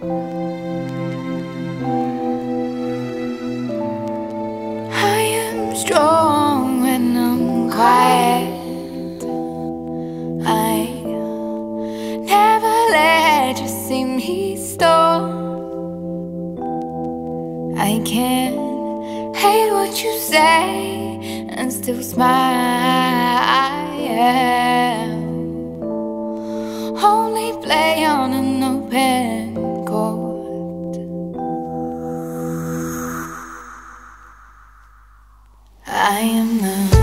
I am strong when I'm quiet. I never let you see me stop. I can hate what you say and still smile. I am the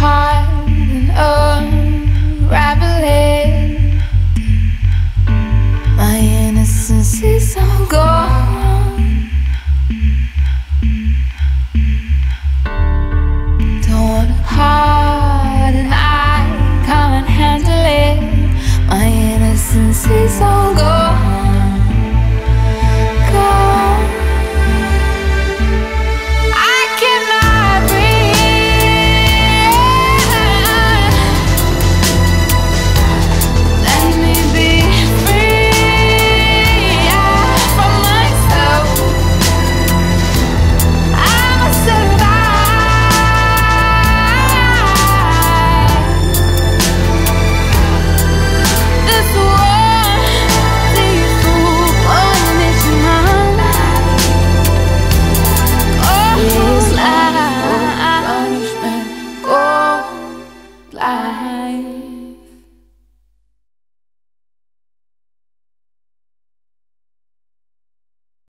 High. ai